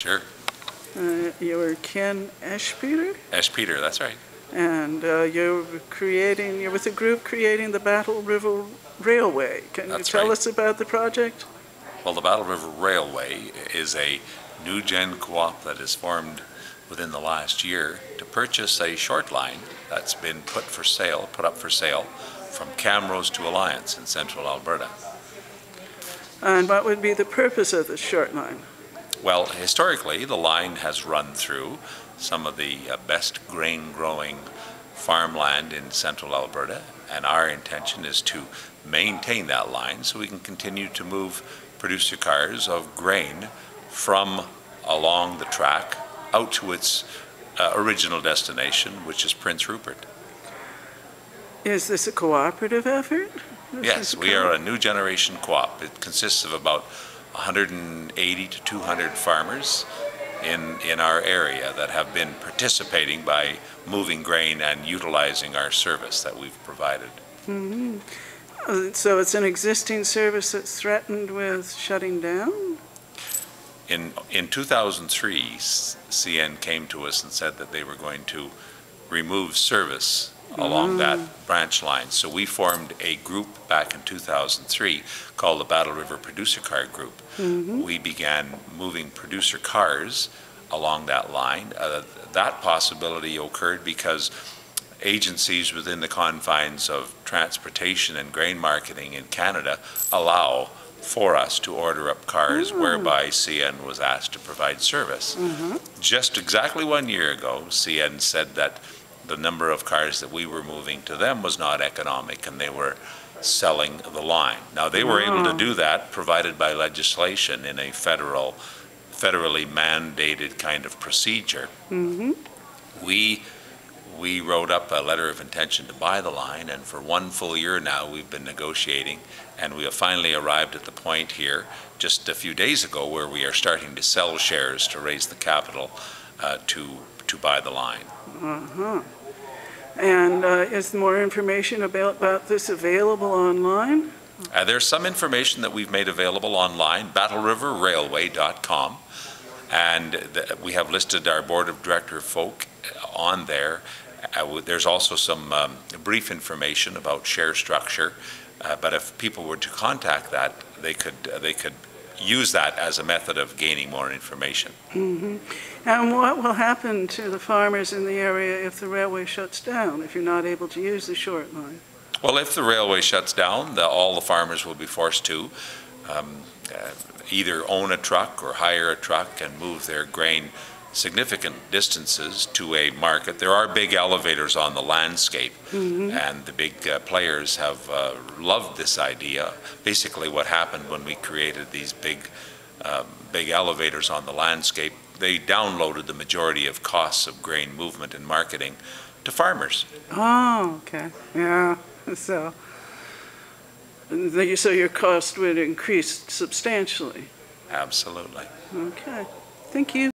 Sure. Uh, You're Ken Eshpeter, Ash Peter, that's right. and uh, you're creating, you're with a group creating the Battle River Railway. Can you tell right. us about the project? Well, the Battle River Railway is a new gen co-op that is formed within the last year to purchase a short line that's been put for sale, put up for sale from Camrose to Alliance in central Alberta. And what would be the purpose of this short line? Well, historically, the line has run through some of the uh, best grain growing farmland in central Alberta, and our intention is to maintain that line so we can continue to move producer cars of grain from along the track out to its uh, original destination, which is Prince Rupert. Is this a cooperative effort? This Yes, we are a new generation co-op. It consists of about 180 to 200 farmers in, in our area that have been participating by moving grain and utilizing our service that we've provided. Mhm. Uh, So it's an existing service that's threatened with shutting down? In, in 2003, s- CN came to us and said that they were going to remove service along that branch line. So we formed a group back in 2003 called the Battle River Producer Car Group. Mhm. We began moving producer cars along that line. Uh, That possibility occurred because agencies within the confines of transportation and grain marketing in Canada allow for us to order up cars Oh. whereby CN was asked to provide service. Mhm. Just exactly one year ago, CN said that the number of cars that we were moving to them was not economic and they were selling the line. Now, they were able to do that provided by legislation in a federal, federally mandated kind of procedure. Mhm. We, we wrote up a letter of intention to buy the line, and for one full year now, we've been negotiating, and we have finally arrived at the point here, just a few days ago, where we are starting to sell shares to raise the capital uh, to, to buy the line. Uh-huh. And uh, is more information about, about this available online? Uh, There's some information that we've made available online, battleriverrailway.com, and th- we have listed our Board of Director folk on there. Uh, There's also some um, brief information about share structure, uh, but if people were to contact that, they could, they could use that as a method of gaining more information. Mhm. And what will happen to the farmers in the area if the railway shuts down, if you're not able to use the short line? Well, if the railway shuts down, the, all the farmers will be forced to um, uh, either own a truck or hire a truck and move their grain significant distances to a market. There are big elevators on the landscape, Mhm. and the big uh, players have uh, loved this idea. Basically, what happened when we created these big, um, big elevators on the landscape, they downloaded the majority of costs of grain movement and marketing to farmers. Oh, okay, yeah, so, so your cost would increase substantially. Absolutely. Okay, thank you.